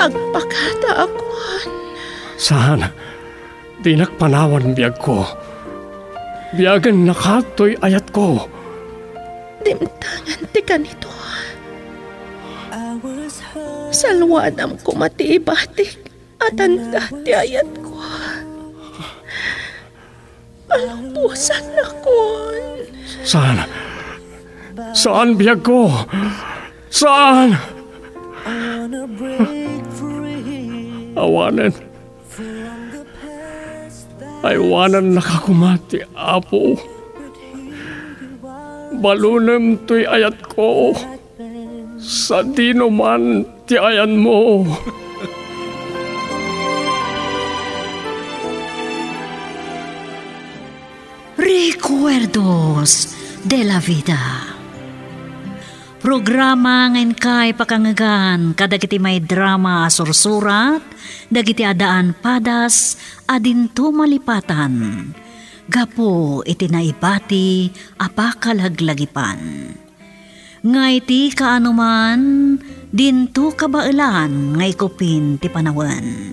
agpakada akuan. Saan? Di nakpanawan biyag ko. Biyagan nakatoy ayat ko. Dimtangan ti kanito. Sa luwadam ko matiibatik at ang dati ayat ko. Palampusan na kon. Saan? Saan biyag ko? Saan? Awanan. Aywanan nakakumati, Apo. Balunem to'y ayat ko. Sa dino man ti ayan mo. Recuerdos de la Vida Programa ngayon kay pakangagan kadagiti may drama sursurat, dagiti adaan padas, adinto malipatan. Gapo iti naibati apakalaglagipan. Ngay ti kaanuman, dinto kabailan ngay kupin ti panawan.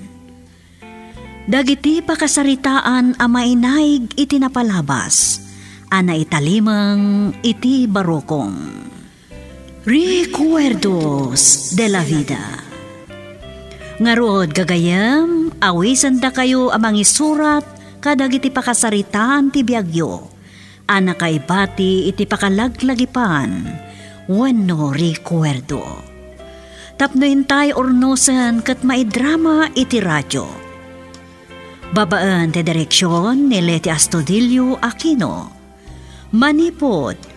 Dagiti pakasaritaan a mainaig iti napalabas, ana italimang iti barokong. Recuerdos de la Vida Ngarod gagayam, awisan da kayo amang isurat kadag iti pakasaritaan ti biyagyo. Ana kay bati iti pakalaglagipan, wano recuerdo. Tapno intay ornosan kat maidrama iti radyo. Babaan ti direksyon ni Leti Astudillo Aquino. Manipod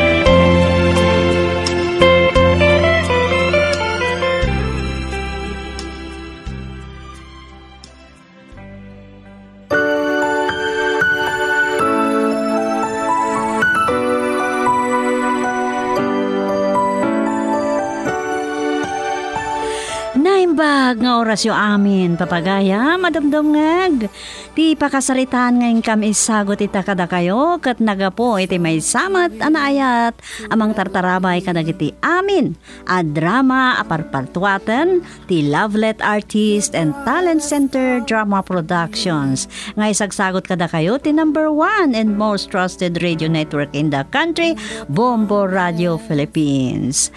Naimbag nga orasyo amin, papagaya, madamdamngag. Ti pakasaritaan ngayon kami isagot ita kada kayo, kat nagapo iti may samat anaayat, amang tartarabay kadagiti amin. A drama aparpartuatan, ti Lovelet Artist and Talent Center Drama Productions. Ngay sagsagot kada kayo, ti number one and most trusted radio network in the country, Bombo Radio Philippines.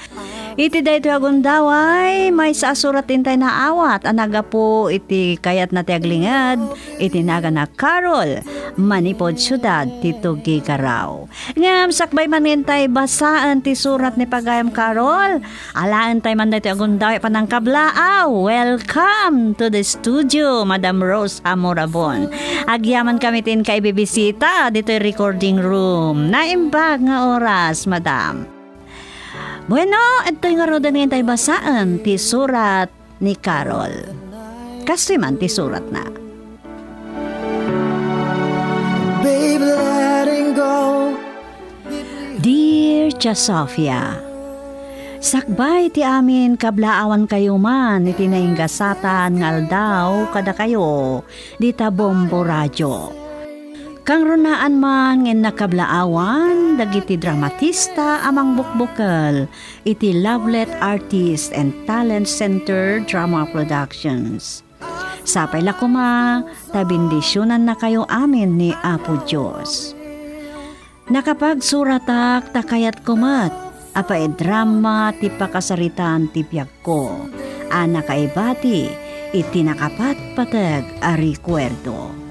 Iti dayto agundaway, may saasurat intay na awat, anaga po iti kayat na tiaglingad, iti naga na Carol, manipod syudad, tito gigaraw. Ngam, sakbay man intay basaan ti surat ni Pagayam Carol, alaan tay man dayto agundaway panang kablaaw, welcome to the studio, Madam Rose Amorabon. Agyaman kami tin kay bibisita, dito recording room, naimbag nga oras, Madam. Bueno, ito nga roda ngayon tayo basaan ti surat ni Carol. Kasi man ti surat na. Letting go. Dear Tia Sofia, Sakbay ti amin kablaawan kayo man iti nainggasatan ngal daw kada kayo dita bombo radyo. Kang runaan man ngin nakablaawan, dagiti dramatista amang bukbukal, iti Lovelet Artist and Talent Center Drama Productions. Sapay lakuma, tabindisyonan na kayo amin ni Apo Diyos. Nakapagsuratak takayat kumat, apa e drama ti pakasaritan ti biyak ko, ana kaibati, iti nakapat patag a recuerdo.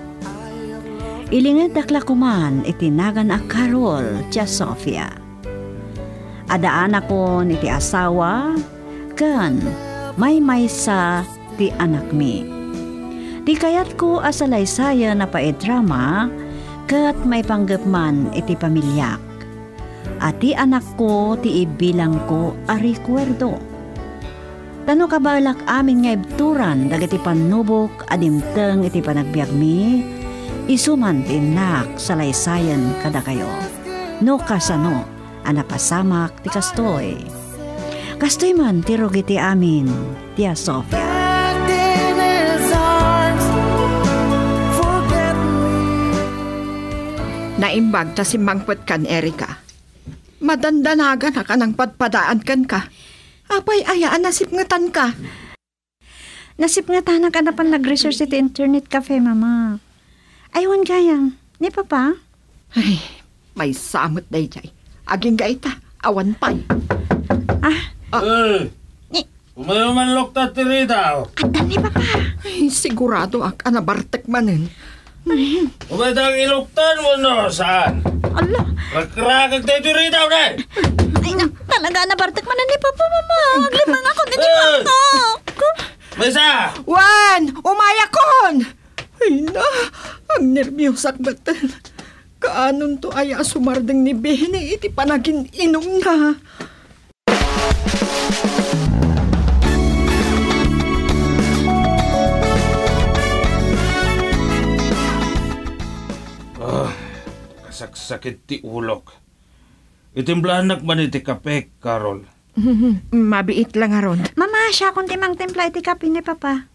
Ilingad dakla kuman itinagan a Carol tia Sofia. Adaan ako iti asawa, kan may maysa ti anak mi. Ti kayat ko asalaysaya na paedrama, kat may panggap man iti pamilyak. At ti anak ko ti ibilang ko a recuerdo. Tano kabalak amin nga ibturan dagiti panubok adimteng iti panagbiag mi, isuman tinak sa laysayan kada kayo. No kasano, anapasamak ti kastoy. Kastoy man tirog iti amin, Tia Sofia. Naimbag ta si Mangpet kan Erika. Madandanagan na ka ng padpadaan kan ka. Apay ayaan nasip ngatan ka. Nasip nga tanak ka na pan nag-research iti internet cafe, mama. Aywan gayang, ni papa? Ay, may samot day jay. Aging gaita, awan pay. Eh, Ni- umayaman ta tirita. Atan ni papa. Ay, sigurado ak anabartek manin. Umaytang iluktan mo no, saan? Ala, Rakrakag tayo tirita, uday! ay na, talaga na bartak man na ni papa, mama. Aglimang ako ni Eh! papa. May isa! Wan! Umayakon! Ay na, ang nervyosak batan. Kaanon to aya sumardeng ni Bene iti panagin inom na. Kasaksakit ti ulok. Itimplanak man iti kape, Carol. Mabiit lang aron. Mama, siya kung timang timpla iti kape ni papa.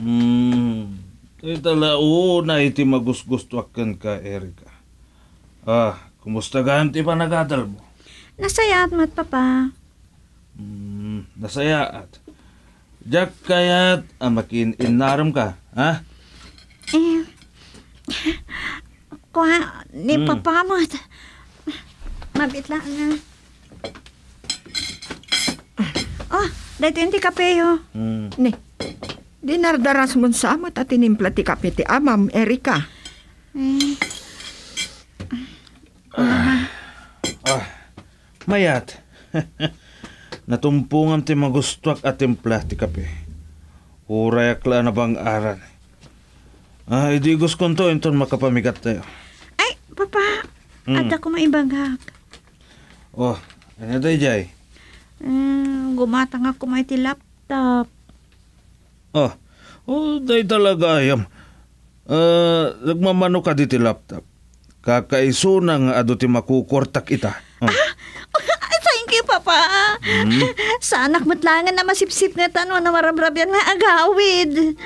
Hmm. Tayo tala, oo na iti magusgustuakan ka, Erika. Ah, kumusta gaan ti panagadal mo? Nasayat mat papa. Hmm, nasayaat. Jack kayat amakin inaram ka, ha? Eh, kuha ni Hmm. papa mo. Mabit lang na. Oh, dahito yung kape yo. Hmm. Ni, dinardaras mo sa amat at tinimpla ti kapiti amam, Erika. Eh, Ah, mayat. Natumpungan ti magustuak at timpla ti kape. Uray akla na bang aran. Ah, idi gusto ko to inton makapamigat tayo. ay, papa. Hmm. Ada ko maibagak. Oh, ano tayo jay? Mm, gumatang ako may ti laptop. Oh, oh, day talaga ayam. Ah, nagmamano ka di ti laptop. Kakaiso na nga ado ti makukortak ita. Oh. Ay, thank you, papa. Sa anak matlangan na masipsip nga tanwa na marabrabyan nga agawid.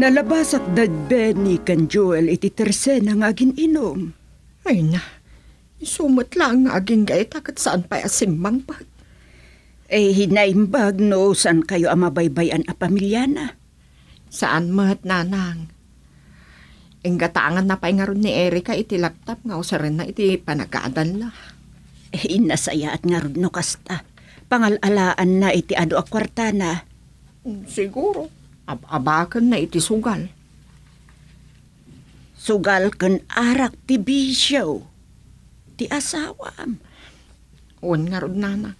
Nalabas at dadbe ni kan Joel iti tersen ang agin inom. Ay na, sumot lang ang aging gaita kat saan pa asimmang pa. Eh hinaimbag no san kayo amabaybayan a pamilya na. Saan mahat nanang? Inggatangan na pa'y nga ron ni Erika iti laptop nga usarin na iti panagkaadan la. Eh inasaya at nga rod no kasta. Pangalalaan na iti ado a kwarta na. Hmm, Siguro, ab-abakan na iti sugal. Sugal kan arak ti bisyo. Ti asawam. Uwan nga ron nanang.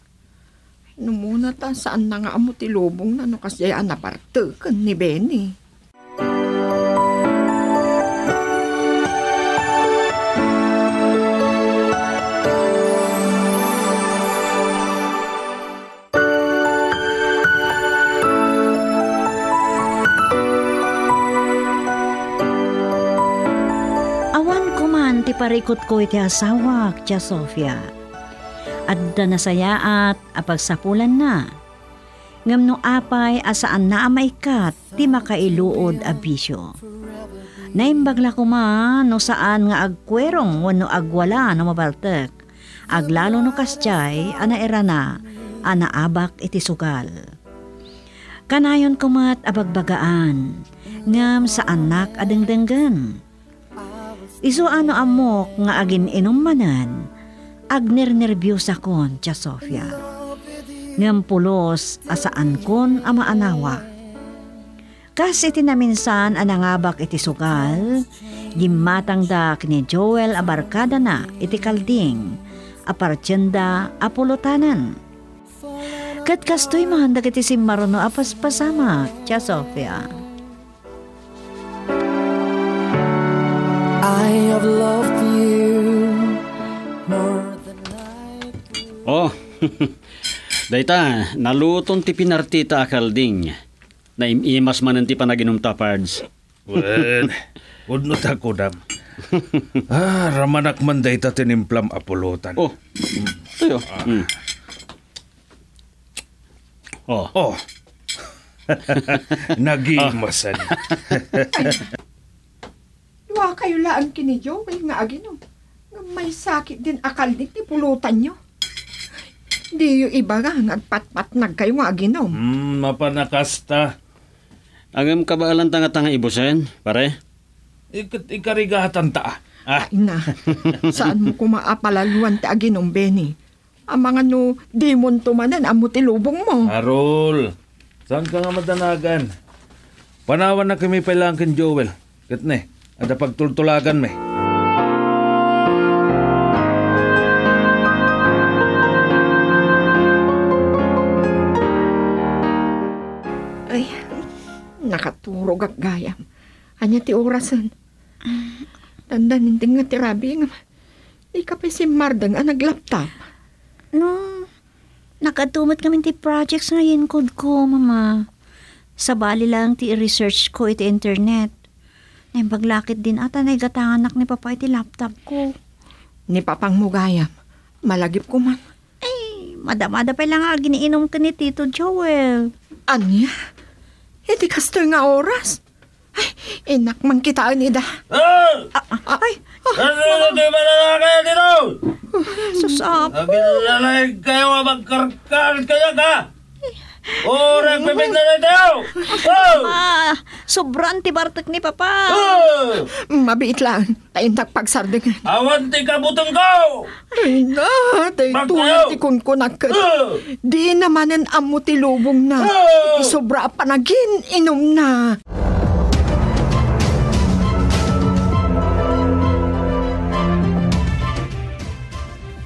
No muna ta saan na nga amo ti lubong na no kasi yan naparte kan ni Benny. Parikot ko iti asawak, Tia Sofia. Adda na saya at apagsapulan na. Ngam no apay asaan na amaikat ti makailuod a bisyo. Naimbagla ko man no saan nga agkwerong wano agwala no mabaltek. Aglalo no kastyay ana erana ana abak iti sugal. Kanayon kumat abagbagaan ngam sa anak adengdenggan. Isu ano amok nga agin inumanan, agner nervyos akon, Tia Sofia. Ngam pulos asaan kon ama anawa. Kasi tinaminsan anangabak iti sugal, gimatang dak ni Joel abarkada na iti kalding, apartyenda apulutanan. Kat kastoy mahandag iti simmarono apas pasamak, Tia Sofia. I have Oh, dayta, nalutong ti pinartita akalding. Naimimas man ti panaginom ta, Pards. Well, udno ta ko dam. ah, ramanak man day ta tinimplam apulutan. Oh, tayo. Mm. Oh, Oh. Nagimasan. Wa kayo laan kini Joel nga aginom. Nga may sakit din akal ni ti pulutan nyo. Di yung iba nga nagpat-pat nag kayo nga aginom. Hmm, mapanakasta. agam kabaalan tanga-tanga ibusen, pare. Ikat ikarigatan ta. Ah, Ina, saan mo kumaapalaluan ti aginom, Benny? Ang mga no, demon tumanan, amo ti lubong mo. Harol. Saan ka nga madanagan? Panawan na kami palangkin Joel. Kat ne, ada pagtultulagan me. Ay, nakaturog ak gayam. Anya ti orasan. Tanda ninting nga ti rabi nga. Di ka pa si Mardang ang naglaptop. No, nakatumot kami ti projects ngayon kod ko, mama. Sa bali lang ti research ko iti internet. Nay baglakit din ata nay gatanganak ni papa iti laptop ko. Ni papang mo gayam. Malagip ko man. Ay, madamada pa lang nga giniinom ka ni Tito Joel. Anya? Hindi kasto nga oras. Ay, inak man kita anida. Ah! Ay, Ano na di ba na kaya dito? Susap. Nagilalay kayo magkarkar kaya ka? Orang pipit na tayo! Oh! Ah, sobrang tibartek ni papa. Oh! mabiit lang. Taintak pagsarding. Awan ti kabutong ko! Ay na, tay kayo? ti kun ko nakat. Oh! Di namanen amo ti lubong na. Oh! Sobra panagin, inom na.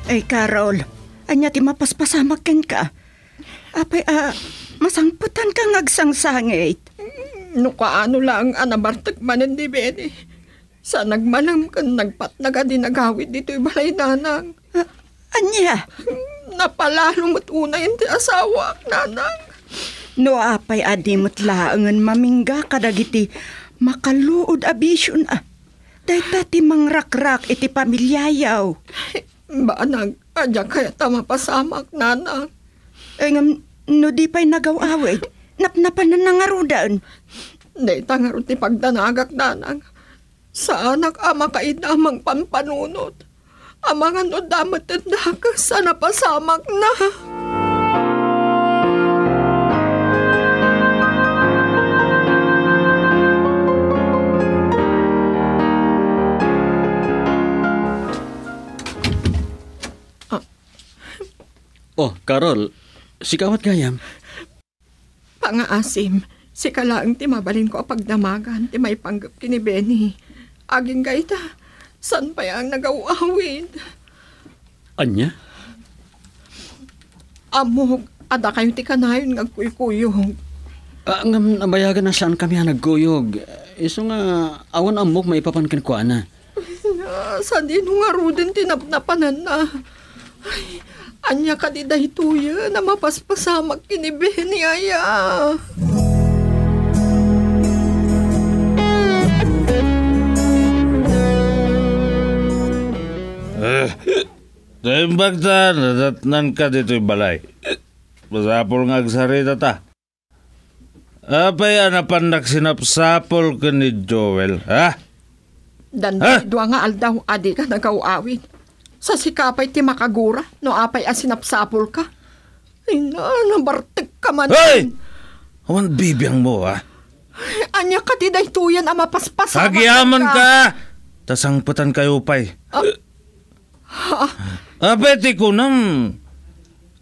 Ay, Carol, anya ti mapaspasamak ken ka. Apay, ah, masangputan ka ngagsangsangit. No kaano lang anabartak manen di Benny. Sa nagmanam kan nagpat naga di nagawid dito'y balay nanang. Ah, anya, Napalalo mo't una yung ti asawa, nanang. no apay adi mo't laangan mamingga kadagiti makaluod abisyon ah. Dahita ti mangrakrak iti pamilyayaw. Baanag, adya kaya tama pasamak, nanang. Ay ngam, no di pa'y nagawawid, napnapan na nangarudan. Day tangaro ti pagdanagak, nanang. Sa anak ama kaidamang pampanunot. Amangan no damat at dakas, sana pasamak na. Oh, Carol, sikawat gayam. Pangaasim, si kalaang ti mabalin ko apag damagan, ti may panggap kini Benny. Aging gaita, san pa yang nagawawid? Anya? Amog, ada kayo ti kanayon nga kuy-kuyog. Ah, ngam nabayagan na saan kami nagkuyog. Iso nga, awan amok maipapankin ko ana. Sa di nung nga ruden tinapnapanan na. Ay, anya ka di dahituya na mapaspasamak kini Benny aya. Eh, Taimbag ta, nadatnan ka dito'y balay. Masapol nga agsarita ta. Apay anapan sinapsapol ka ni Joel, ha? Dan Ha? nga aldaw adi ka nagawawid. Sa sikapay ti makagura, no apay asinapsapol ka. Ay na, nabartek ka man. Hoy! Awan bibiyang mo, ha? Anya ka di dahituyan ang mapaspasamak. Sagyaman ka! Tasangpatan kayo, pay. Apeti ko nang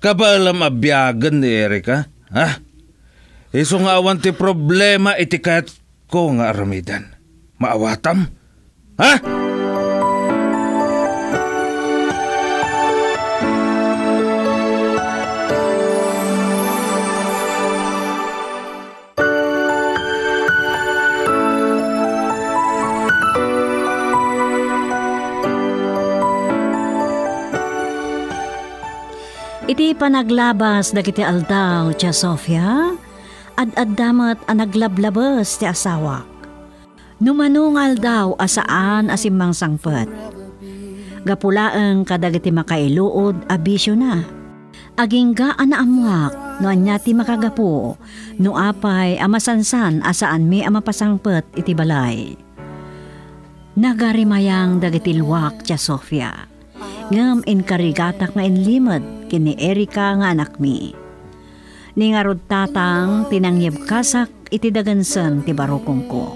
kabalam abyagan ni Erika, ha? Iso nga awan ti problema iti kahit ko nga aramidan. Maawatam? Ha? Iti panaglabas dagiti aldaw, Tia Sofia. ad-ad damat ang naglablabas ti asawak. Numanungal daw asaan asimang sangpet. Gapulaang kadagiti makailuod abisyo na. Aging ga anaamuak no anya ti makagapo no apay amasansan asaan mi amapasangpet iti balay. Nagarimayang dagiti luwak tiya Sofia. Ngam inkarigatak nga inlimad kini Erika nga anak mi. Ningarod tatang tinangyab kasak iti dagansan ti barokong ko.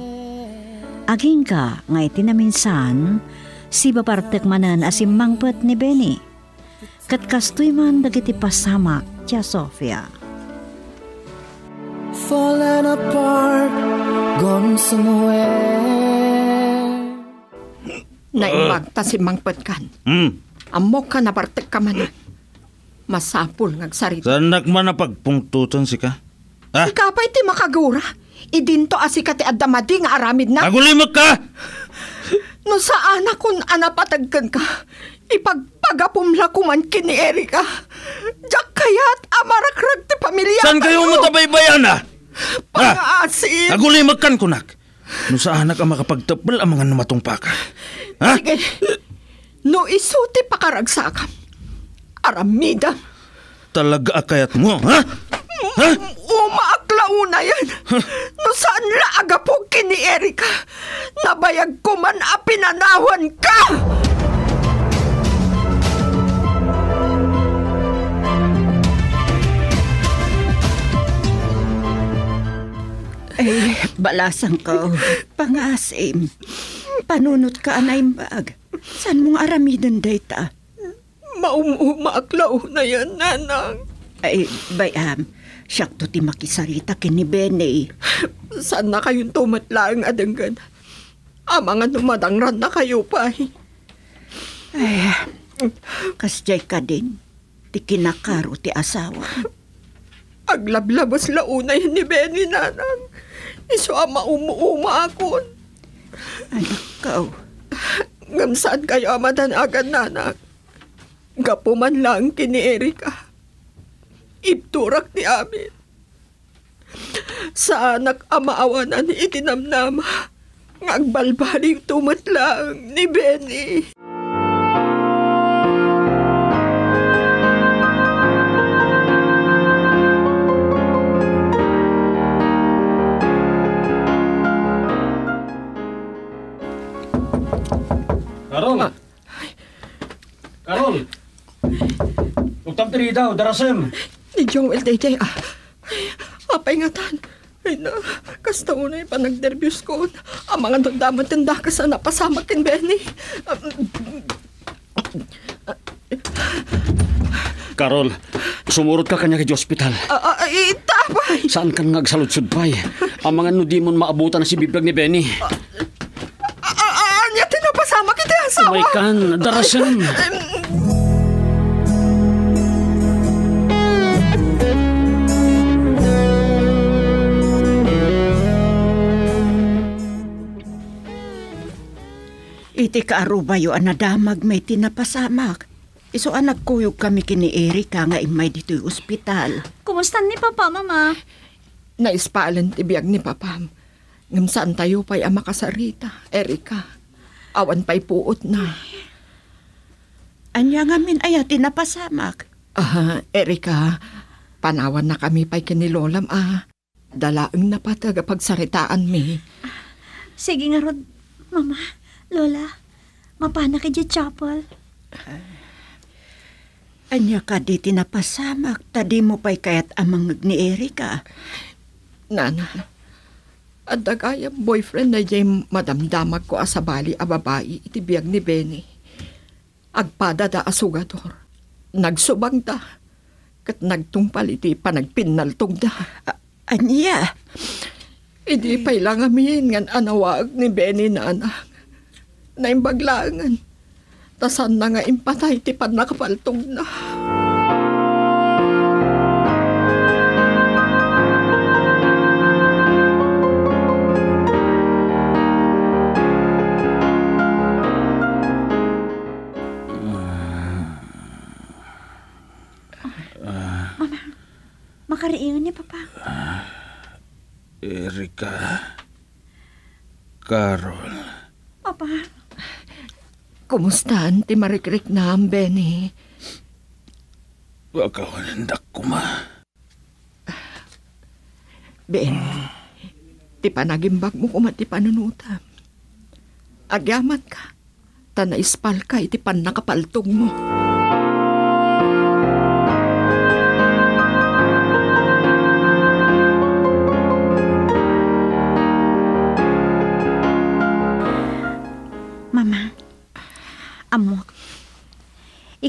Aging ka nga iti naminsan, si bapartek manan asim mangpet ni Benny. Kat kastoy man dagiti pasamak tiya Sofia. falling apart, gone somewhere. Naimbag ta si Mangpet kan. Hmm, Amok ka na partek ka man. Masapul ngagsarita. saan man na pagpungtutan si ka? Ha? Ikapay ti makagura. Idinto asika ti adamadi nga aramid na. Agulimag ka! No saan akong anapatagkan ka. Ipagpagapumla ko man kini Erika. Diyak kaya't amarakrag ti pamilya. Saan kayo matabaybayan ah? Ha? Pang-asin. Agulimag kan kunak. No sa anak ang makapagtapal ang mga namatong paka. Ha? Sige. No isuti pakaragsakam. Aramida. Talaga akayat mo, ha? Ha? Umaaklauna yan. No saan la agapog kini Erika. Nabayag ko man a pinanawan ka. Eh, balasan ko. Pangasim. Panunot ka anaimbag. San mong aramidan dayta? Maumumaaklaw na yan, nanang. Ay, bayam. Siyak to ti makisarita kini Benny. Saan na kayong tumatlaang adanggan? Ang mga numadangran na kayo pa. Ay, kasjay ka din. Ti kinakaro ti asawa. Aglablabas launay ni Benny, nanang. Iso ang maumuuma akon. Anak ko. Ngam saan kayo amadanagan, nanang? Gapuman lang kini Erika. Ibturak ni amin. Sa anak amaawanan itinamnama. Ngagbalbali tumatlang ni Benny. Daw, darasem. Ni Joel Day ah. Apay nga tan. Ay na, kasta mo na yung panagderbiyos ko. Ang mga nagdaman tanda ka sa napasamak kin Benny. Karol, sumurot ka kanya kay hospital. Ah, ah, itapay! Saan ka ngagsaludsudpay? Ang mga nudimun maabutan na si biblag ni Benny. Ah, ah, Anya, tinapasama kita asawa. Umay kan, darasem. Iti kaarubayo ang nadamag may tinapasamak. Iso anak kuyog kami kini Erika nga imay dito'y ospital. Kumusta ni Papa, Mama? Naispalan tibiyag ni Papam. Ngam saan tayo pa'y ang makasarita, Erika. Awan pa'y puot na. Anya nga min ay tinapasamak. Ah, Erika, panawan na kami pa'y kinilolam ah. Dalaang napataga pagsaritaan mi. Sige nga rod, Mama, Lola, mapana kay chapel. Anya ka di tinapasamak. Tadi mo pa'y kayat amang ni Erika. Nana, at dagaya boyfriend na jay madamdamag ko asabali a babae iti biyag ni Benny. Agpada da asugador. Nagsubang da. Kat nagtungpal iti panagpinaltog da. Anya? Idi pa'y lang amin ngan anawag ni Benny na anak. Naimbaglangan. Tasan na nga impatay ti pan nakapaltog na. Makariingan ni Papa. Erika. Carol. Papa, Kumustahan ti marikrik na ang Benny? Baka nandak ko ma. Ben, ti panagimbag mo kumati panunutam. Agyaman ka. Tanaispal ka iti pan nakapaltog mo.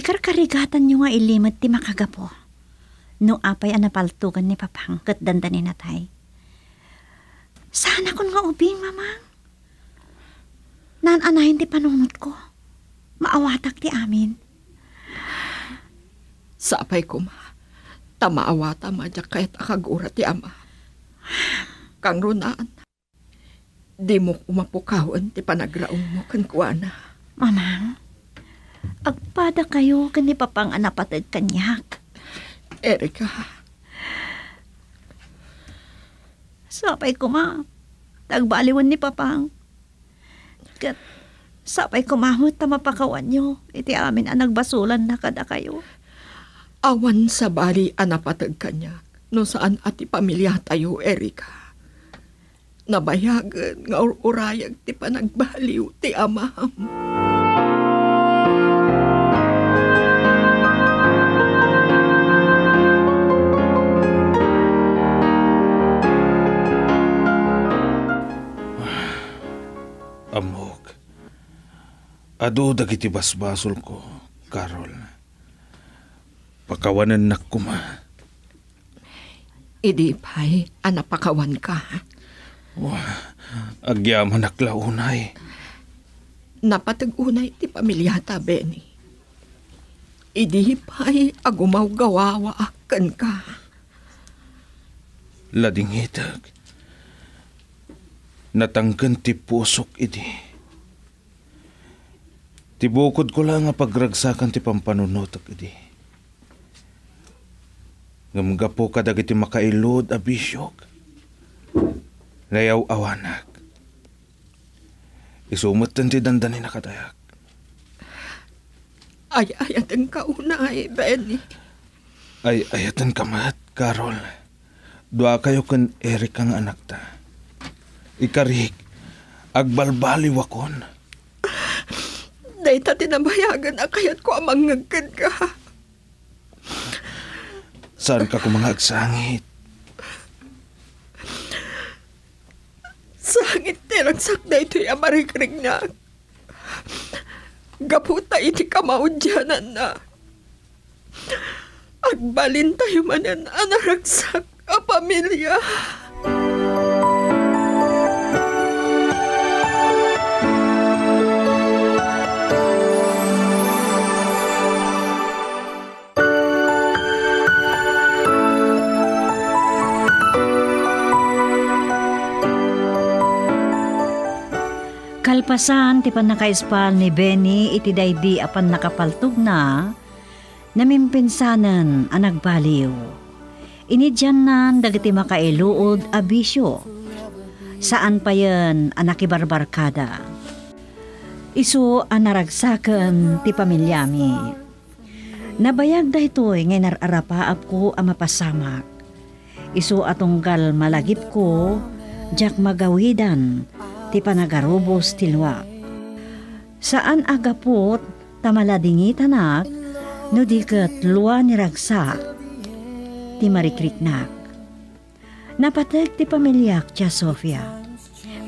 Ikarkarigatan nyo nga ilimot ti makagapo. No apay anapaltugan ni papang kat dandanin natay. Sana kun nga ubing, mama. Nananayin ti panunot ko. Maawatak ti amin. Sapay ko ma. Tamaawata madyak kahit akagura ti ama. Kang runaan. Di mo kumapukawan ti panagraong mo kan kuana. Mamang, agpada kayo kan ni papang anapatag kanyak. Erika, Sapay ko ma. Tagbaliwan ni papang. Kat, sapay ko mahot ta mapakawan nyo. Iti amin ang nagbasulan na kada kayo. awan sa bali anapatag kanya. No saan ati pamilya tayo, Erika. Nabayagan nga urayag ti panagbaliw ti amam. Ado dagiti basbasol ko, Carol. Pakawanan nak ko ma. Idi pa'y anapakawan ka. Agyaman naklaunay. Napatag-unay ti pamilya ta, Benny. Idi pa'y agumaw gawawa akan ka. Lading hitag. Natanggan ti pusok idi. Tibukod ko lang nga pagragsakan ti pampanunotak idi. Ngamga po kadag iti makailod a bisyok. Layaw awanak. Isumatan ti dandanin na kadayak. Ay, ayat ang kaunay, Benny. Ay ayatan kamat, Carol. Dua kayo kan Eric ang anak ta. Ikarik, agbalbali wakon. Day ta tinabayagan akayat ko amang ngagkan ka. Saan ka kumangagsangit? Sangit nilagsak na ito'y amarikrig na. Gaputa iti kamaudyanan na. Agbalin tayo manan anaragsak a pamilya. Kalpasan ti panakaispal ni Benny iti daydi apan nakapaltog na namimpinsanan ang nagbaliw. Inidyan nan dagiti makailuod a bisyo. Saan pa yan ang nakibarbarkada? Isu ang naragsakan ti pamilyami. Nabayag da ito'y ngay nararapaap ko ang mapasamak. Isu atunggal malagip ko, jak magawidan, ti panagarubos ti luwak. Saan agapot tamaladingit anak, no di kat luwa ni ragsak, ti marikriknak. Napatag ti pamilyak tiya Sofia,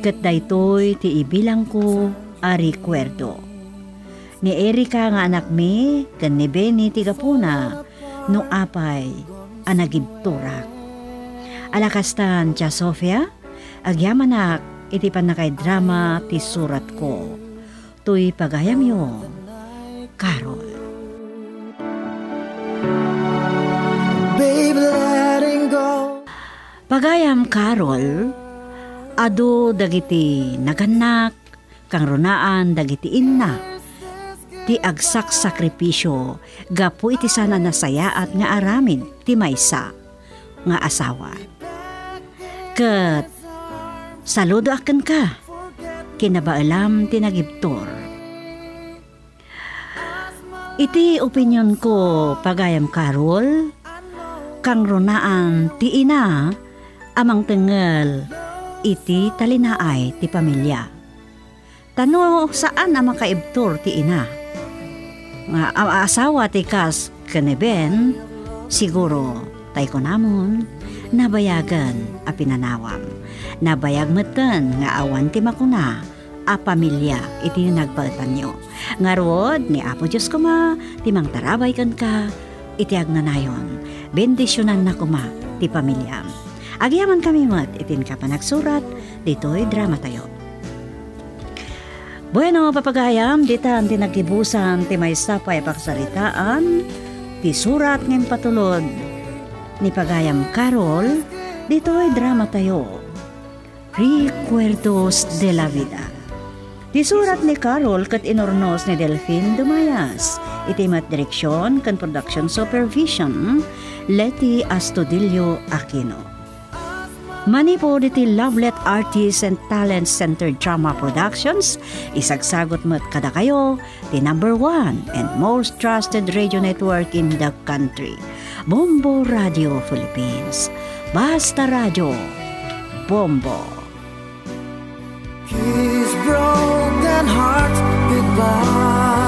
kat daytoy ti ibilang ko a recuerdo. Ni Erika nga anak mi, kan ni Benny ti Gapuna, no apay anagibturak. Alakastan tiya Sofia, agyamanak iti panakay drama ti surat ko. Tuy pagayam yo, Carol. Pagayam Carol, ado dagiti naganak, kang runaan dagiti inna. Ti agsak sakripisyo, gapu iti sana nasayaat nga aramid ti maysa nga asawa. Kat, saludo akan ka. Kinabaalam tinagibtor. Iti opinion ko pagayam karol, kang runaan ti ina, amang tengel, iti talinaay ti pamilya. Tano saan amang kaibtor ti ina? Nga asawa ti kas kaneben, siguro tay ko namon, nabayagan a pinanawam. Nabayag meten nga awan ti makuna, a pamilya iti nagpaltan nyo. Nga rod, ni Apo Diyos kuma, timang tarabay kan ka, iti agnanayon. Bendisyonan na kuma, ti pamilya. Agyaman kami mat, itin ka pa nagsurat, dito'y drama tayo. Bueno, papagayam, dita ang tinagibusan ti may sapay paksaritaan, ti surat ng patulod, ni Pagayam Carol, dito'y drama tayo. Recuerdos de la Vida. Di surat ni Carol kat inornos ni Delphine Dumayas. Iti mat direksyon kan production supervision Leti Astudillo Aquino. Manipo diti Lovelet Artists and Talent Center Drama Productions, isagsagot mo't kada kayo, the number one and most trusted radio network in the country, Bombo Radio Philippines. Basta Radio, Bombo. His broken heart goodbye.